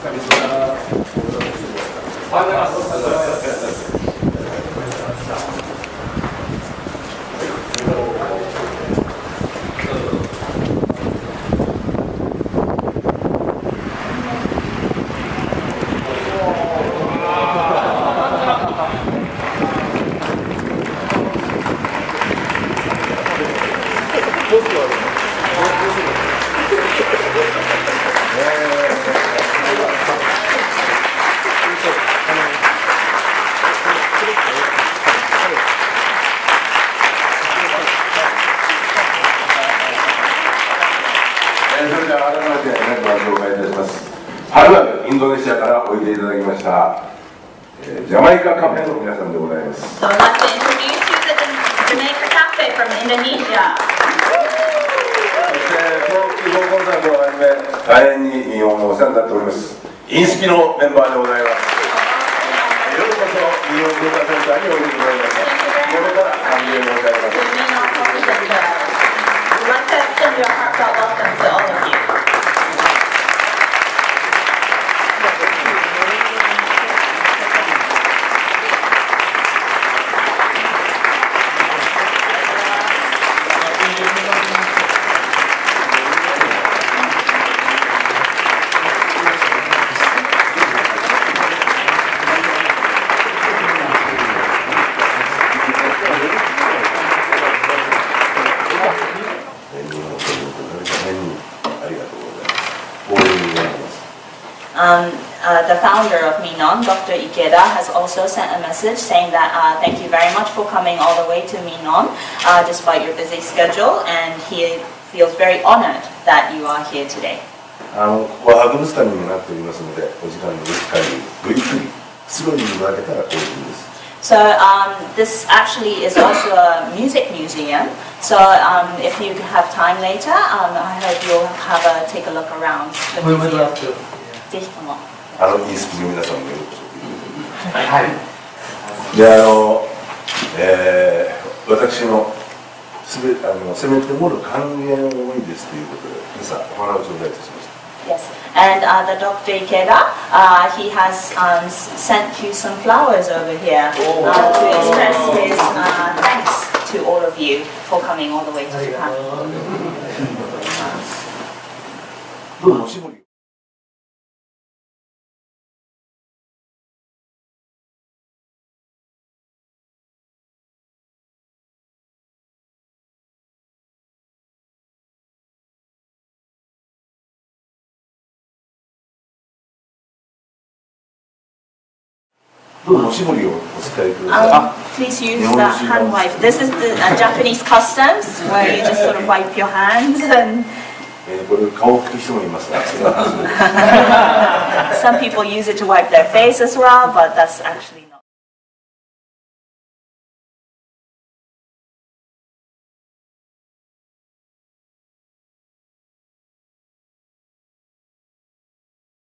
えーそれでは改めてメンバーを紹介いたします。るインドネシアからおいでいただきました、えージャマイカカフェの皆さんでございます。So I'd like to introduce you to the Jamaica Cafe from Indonesia. そしてこの基本コンサートをはじめ大変にお世話になっております。インスピのメンバーでございます日本文化センターにおいでいただきました心から歓迎申し上げます。Um, uh, the founder of Minon, Dr. Ikeda, has also sent a message saying that uh, thank you very much for coming all the way to Minon uh, despite your busy schedule, and he feels very honored that you are here today. あのここは博物館にもなっておりますのでお時間のしっかりごゆっくりすぐにいただけたら大変です So um, this actually is also a music museum. So um, if you have time later, um, I hope you'll have a take a look around the We would museum. love to. ぜひとも。あのインスピの皆さんもようこそはい。であの、えー、私のすべあのせめてもる還元多いですということで今朝お花を頂戴いたしました Yes, and uh, the Dr. Ikeda, uh, he has um, sent you some flowers over here uh, to express his uh, thanks to all of you for coming all the way to Japan. おしぼりどうぞおしぼりをお使いください。 Um, please use the hand wipe. This is the uh, Japanese customs where you just sort of wipe your hands and えーこれ顔を拭く人もいますが、それは初めて some people use it to wipe their face as well, but that's actually